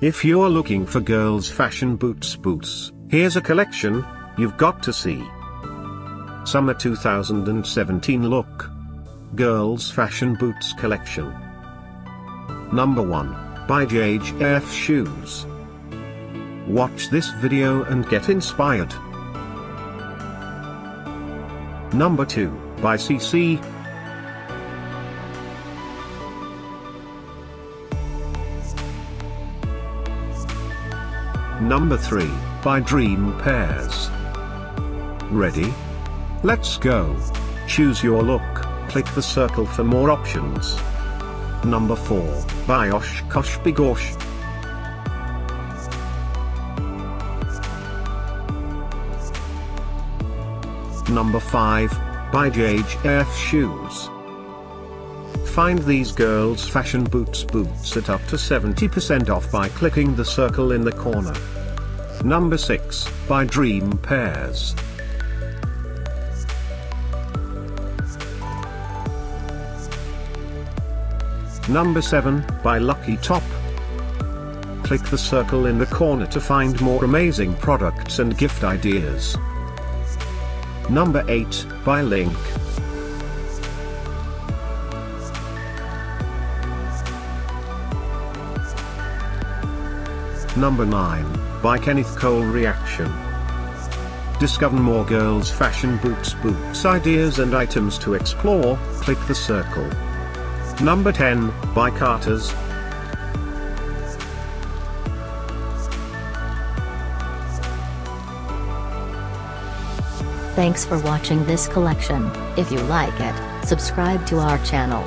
If you're looking for girls fashion boots boots, here's a collection, you've got to see. Summer 2017 look. Girls fashion boots collection. Number 1, by JJF Shoes. Watch this video and get inspired. Number 2, by CC. Number 3, by Dream Pairs. Ready? Let's go. Choose your look, click the circle for more options. Number 4, by Oshkosh B'gosh. Number 5, by JJF Shoes. Find these girls fashion boots boots at up to 70% off by clicking the circle in the corner. Number 6, by Dream Pairs. Number 7, by Lucky Top. Click the circle in the corner to find more amazing products and gift ideas. Number 8, by Link. Number 9, by Kenneth Cole Reaction. Discover more girls fashion boots boots ideas and items to explore, click the circle. Number 10, by Carter's. Thanks for watching this collection. If you like it, subscribe to our channel.